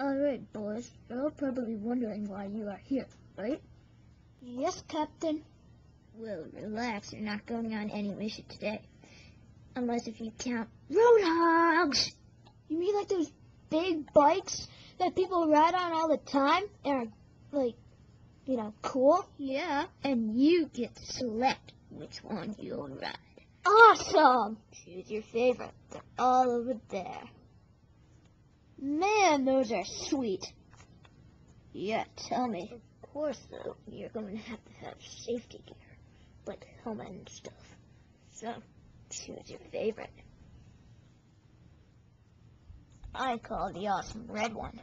Alright, boys. You're probably wondering why you are here, right? Yes, Captain. Well, relax. You're not going on any mission today. Unless if you count Roadhogs! You mean like those big bikes that people ride on all the time and are, like, you know, cool? Yeah, and you get to select which one you'll ride. Awesome! Choose your favorite. They're all over there. Man, those are sweet. Yeah, tell me. Of course, though, you're going to have to have safety gear, like helmet and stuff. So, choose your favorite. I call the awesome red one.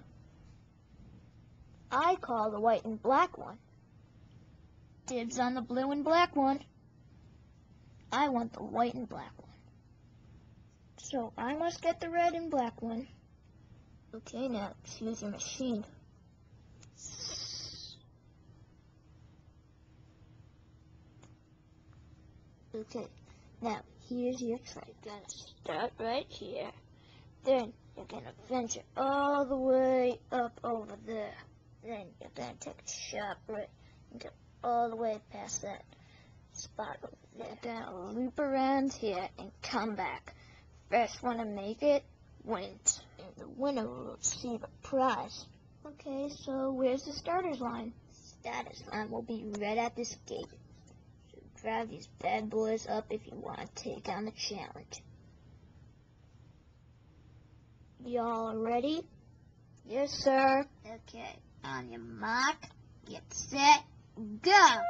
I call the white and black one. Dibs on the blue and black one. I want the white and black one. So I must get the red and black one. Okay, now choose your machine. Okay, now here's your trick. Gonna start right here. Then you're gonna venture all the way up over there. Then you're gonna take a sharp right and go all the way past that spot over there. You're gonna loop around here and come back. First one to make it wins. And the winner will receive a prize. Okay, so where's the starters line? Status line will be right at this gate. So drive these bad boys up if you want to take on the challenge. Y'all ready? Yes, sir. Okay, on your mark, get set, go!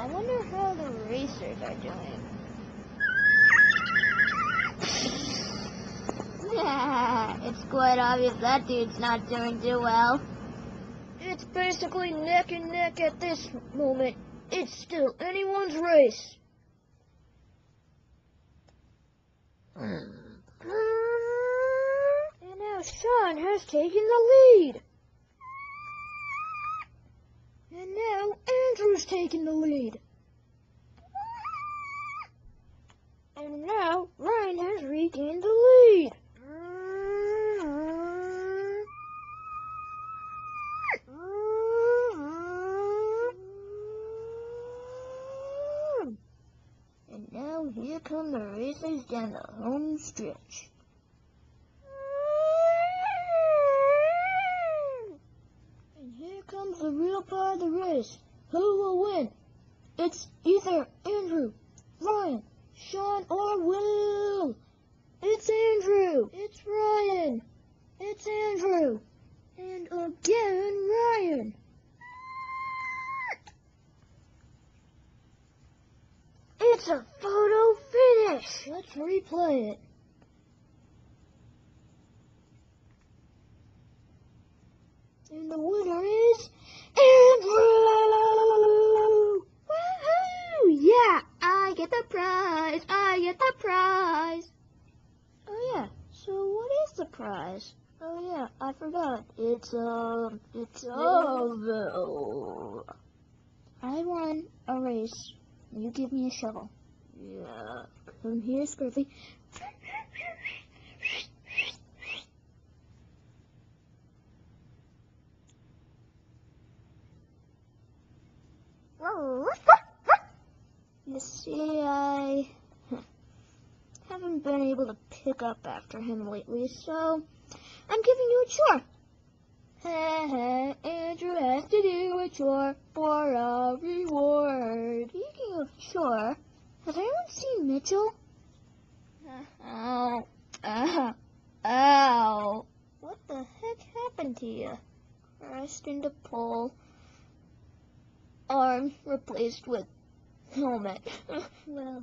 I wonder how the racers are doing. it's quite obvious that dude's not doing too well. It's basically neck and neck at this moment. It's still anyone's race. Hmm. And now Sean has taken the lead. And now Andrew's taking the lead. And now Ryan has regained the here come the racers down the home stretch. And here comes the real part of the race. Who will win? It's either Andrew, Ryan, Sean, or Will. It's Andrew. It's Ryan. It's Andrew. And again, Ryan. It's a photo Let's replay it. And the winner is Andrew! Woohoo! Yeah, I get the prize. I get the prize. Oh yeah. So what is the prize? Oh yeah, I forgot. It's um, it's oh. I won a race. You give me a shovel. Yeah. Come here, Scruffy. You see, I haven't been able to pick up after him lately, so I'm giving you a chore. Andrew has to do a chore for a reward. Speaking of chore, has anyone seen Mitchell? Ow. Ow. Ow. What the heck happened to you? Crashed into pole. Arm replaced with helmet. well,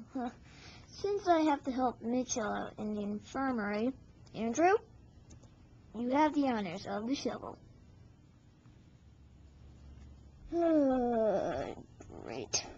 since I have to help Mitchell out in the infirmary, Andrew, you have the honors of the shovel.